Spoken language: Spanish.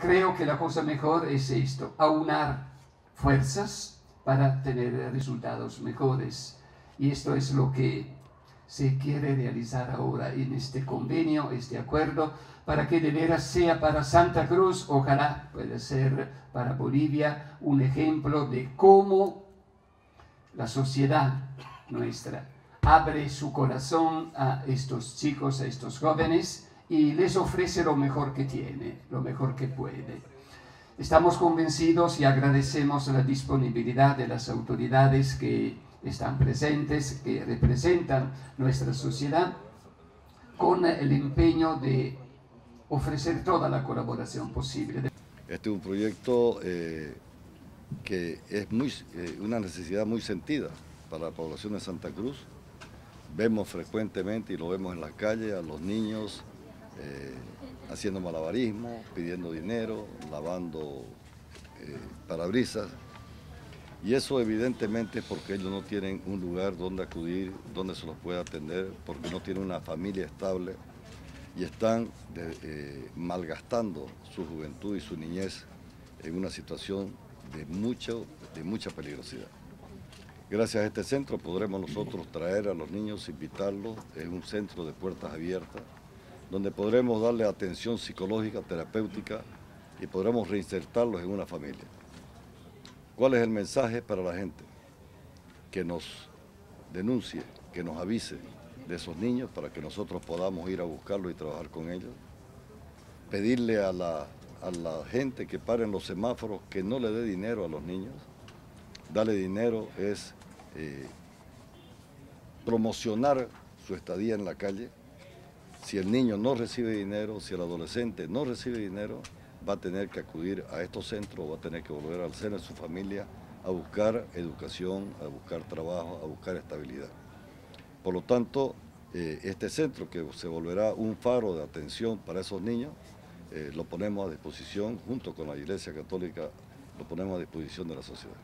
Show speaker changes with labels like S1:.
S1: creo que la cosa mejor es esto, aunar fuerzas para tener resultados mejores. Y esto es lo que se quiere realizar ahora en este convenio, este acuerdo, para que de veras sea para Santa Cruz, ojalá pueda ser para Bolivia, un ejemplo de cómo la sociedad nuestra abre su corazón a estos chicos, a estos jóvenes, y les ofrece lo mejor que tiene, lo mejor que puede. Estamos convencidos y agradecemos la disponibilidad de las autoridades que están presentes, que representan nuestra sociedad, con el empeño de ofrecer toda la colaboración posible.
S2: Este es un proyecto eh, que es muy, eh, una necesidad muy sentida para la población de Santa Cruz. Vemos frecuentemente y lo vemos en las calles a los niños eh, haciendo malabarismo, pidiendo dinero, lavando parabrisas. Y eso evidentemente es porque ellos no tienen un lugar donde acudir, donde se los pueda atender, porque no tienen una familia estable y están eh, malgastando su juventud y su niñez en una situación de, mucho, de mucha peligrosidad. Gracias a este centro podremos nosotros traer a los niños, invitarlos, es un centro de puertas abiertas, donde podremos darle atención psicológica, terapéutica y podremos reinsertarlos en una familia. ¿Cuál es el mensaje para la gente? Que nos denuncie, que nos avise de esos niños para que nosotros podamos ir a buscarlos y trabajar con ellos. Pedirle a la, gente que pare en los semáforos que no le dé dinero a los niños. Darle dinero es eh, promocionar su estadía en la calle. Si el niño no recibe dinero, si el adolescente no recibe dinero, va a tener que acudir a estos centros, va a tener que volver al seno de su familia a buscar educación, a buscar trabajo, a buscar estabilidad. Por lo tanto, eh, este centro que se volverá un faro de atención para esos niños, eh, lo ponemos a disposición, junto con la Iglesia Católica, lo ponemos a disposición de la sociedad.